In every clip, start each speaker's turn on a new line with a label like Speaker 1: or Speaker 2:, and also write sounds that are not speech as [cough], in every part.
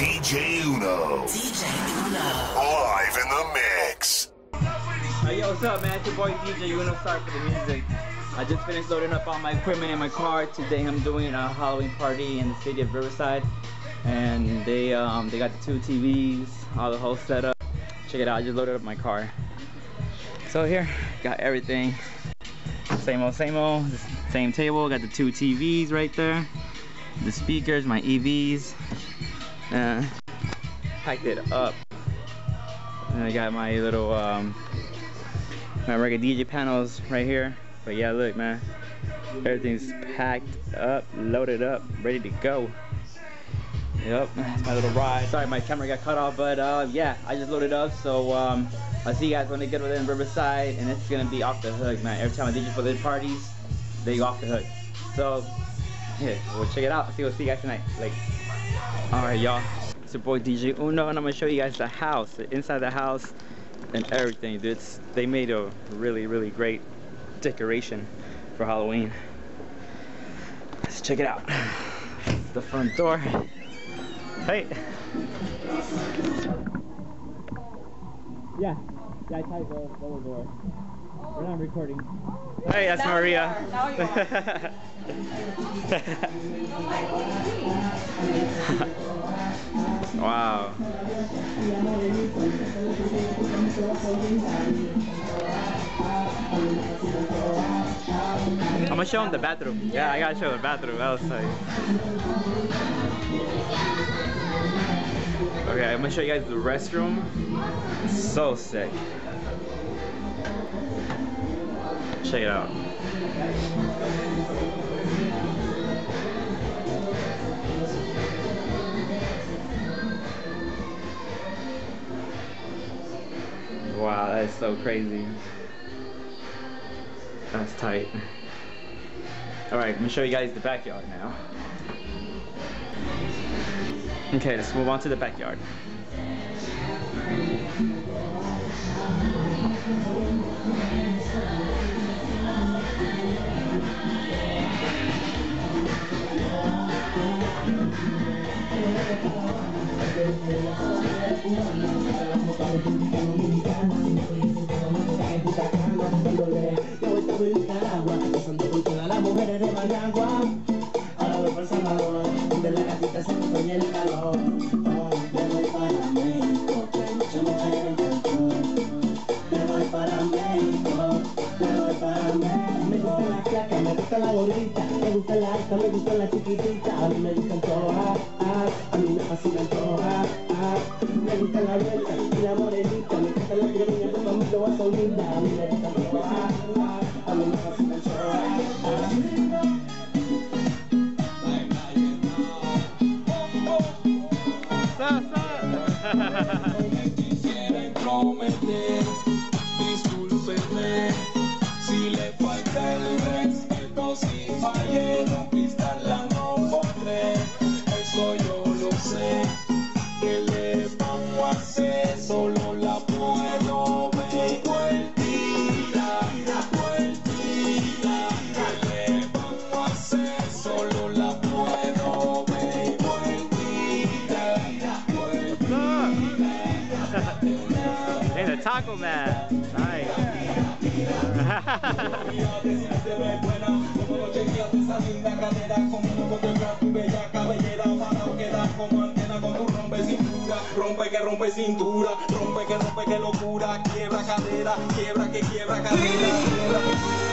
Speaker 1: DJ Uno.
Speaker 2: DJ Uno.
Speaker 1: Live in the mix.
Speaker 3: Hey, yo, what's up, man? It's your boy DJ Uno. Sorry for the music. I just finished loading up all my equipment in my car. Today I'm doing a Halloween party in the city of Riverside. And they um, they got the two TVs, all the whole setup. Check it out, I just loaded up my car. So here, got everything. Same old, same old, same table. Got the two TVs right there. The speakers, my EVs. Uh, packed it up. And I got my little um, my regular DJ panels right here. But yeah, look, man, everything's packed up, loaded up, ready to go. Yep, that's my little ride. Sorry, my camera got cut off, but uh, yeah, I just loaded up. So um, I'll see you guys when they get within Riverside, and it's gonna be off the hook, man. Every time I DJ for their parties, they go off the hook. So yeah, we'll check it out. See, we'll see you guys tonight. Like, all right, y'all. It's your boy DJ Uno, and I'm gonna show you guys the house, the inside the house, and everything. It's, they made a really, really great decoration for Halloween. Let's check it out. [sighs] The front door. Hey. Yeah. Yeah, I tried the double door. We're not recording. Hey, that's
Speaker 4: Now you
Speaker 3: Maria. [laughs] [laughs] wow. I'm gonna show him the bathroom. Yeah, I gotta show the bathroom. That was like. Okay, I'm gonna show you guys the restroom. So sick. Check it out. Wow, that is so crazy. That's tight. Alright, I'm gonna show you guys the backyard now. Okay, let's move on to the backyard.
Speaker 5: Mujeres
Speaker 6: Rompe cintura, rompe que rompe que locura, quiebra cadera, quiebra que quiebra cadera,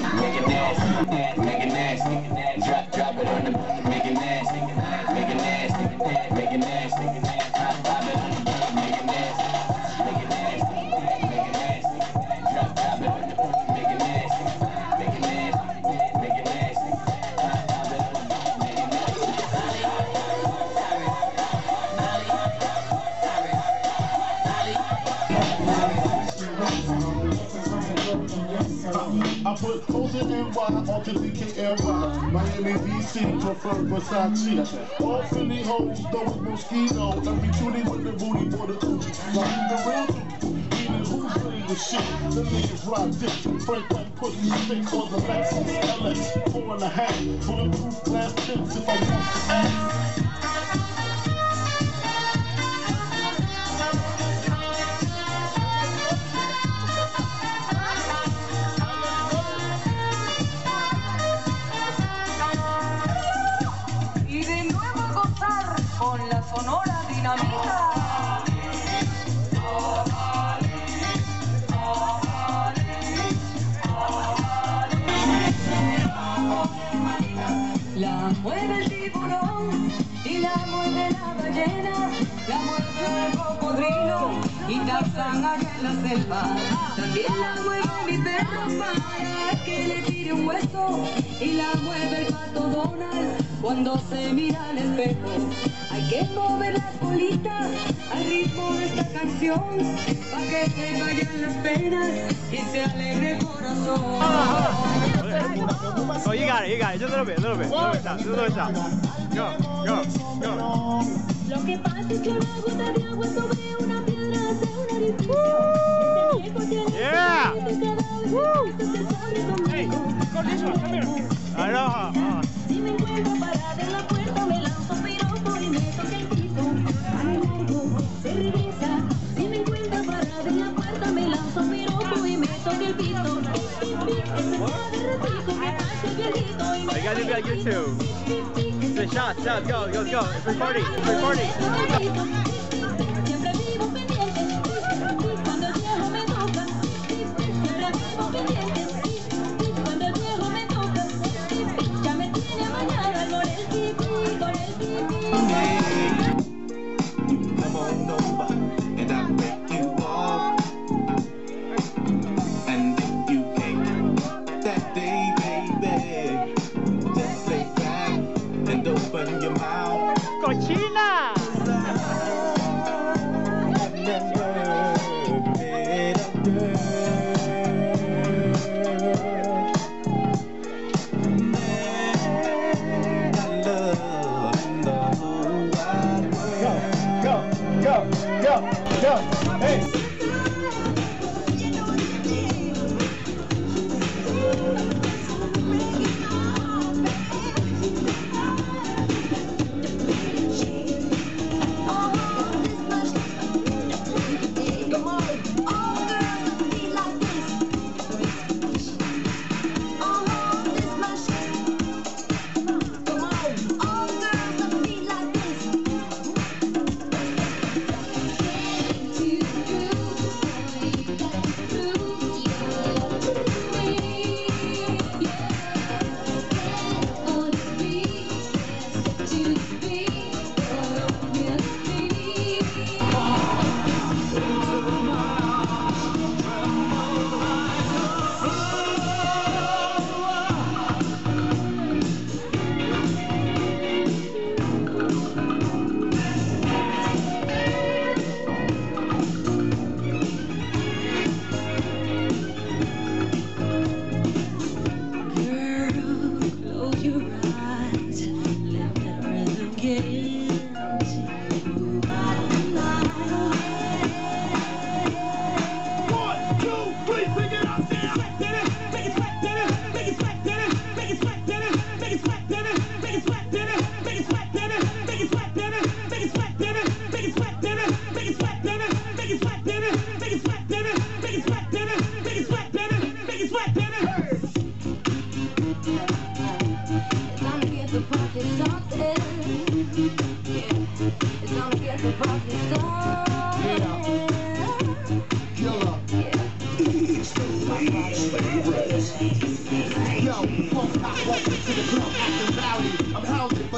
Speaker 2: Make it nasty, make it nasty. Drop, drop it on the, make it nasty,
Speaker 7: I put O's in NY onto DKNY. Miami, DC, prefer Versace. All Philly hoes, though it's Moschino. Every cutie with the booty for the Coogi. Now the real who's really the shit? The niggas rock dick. Frank like pussy stick on the Lexus LX. Four and a half. Bulletproof glass tips if I want to
Speaker 8: sonora dinamita. La mueve el tiburón y la mueve la ballena, la mueve y Tarzán allá en la selva. También la mueve mi perro para que le tire un hueso y la mueve el pato Donald cuando se mira al espejo. Hay que mover las bolitas al ritmo de esta canción para que se vayan las penas y se alegre el corazón.
Speaker 4: Oh, you got it, you got it. Just a little bit, a little bit. Go, go. I gotta do good, good too. The shots, shot, go, go, go. It's recording, it's recording.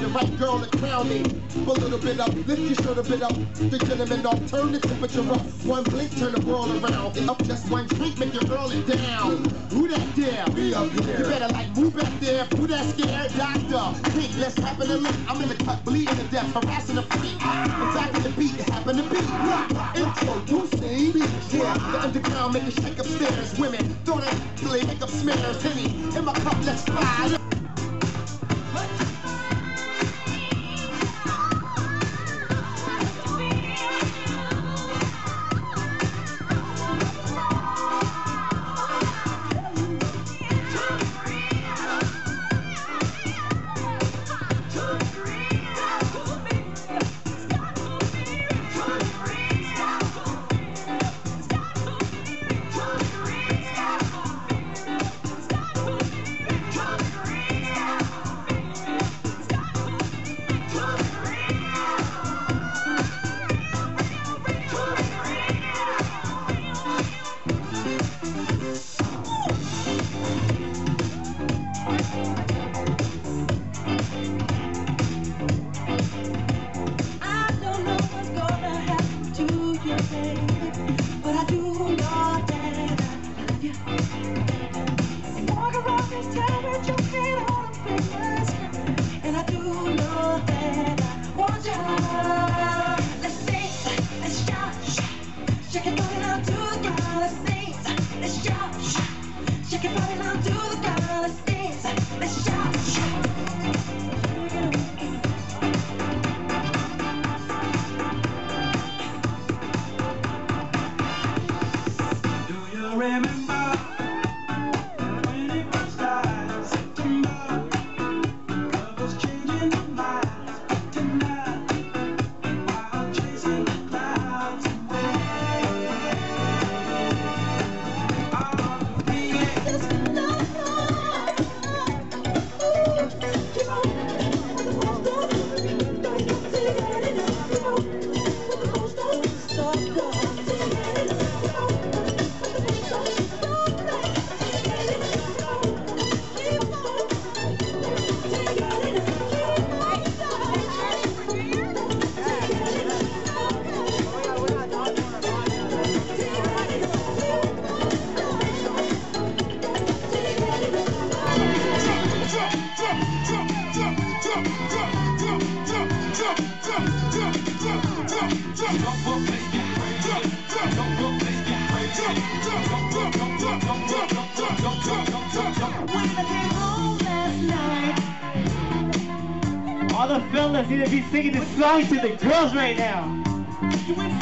Speaker 9: Right girl to crown me. A little bit up, lift your shirt a bit up. The gentleman off, turn the temperature up. One blink, turn the world around. Up just one drink, make your girl it down. Who that there? Me up here. You better like move back there. Who that scared? Doctor. Think, let's happen to lick. I'm in the cut, bleeding to death, harassing the freak. Attacking the beat, happen to be. Introducing me. Yeah, the underground make a shake upstairs. Women, throw that play, make up smears. Henny, in my cup, let's fly.
Speaker 4: Remember
Speaker 10: All the fellas need to be singing this song to the girls right now.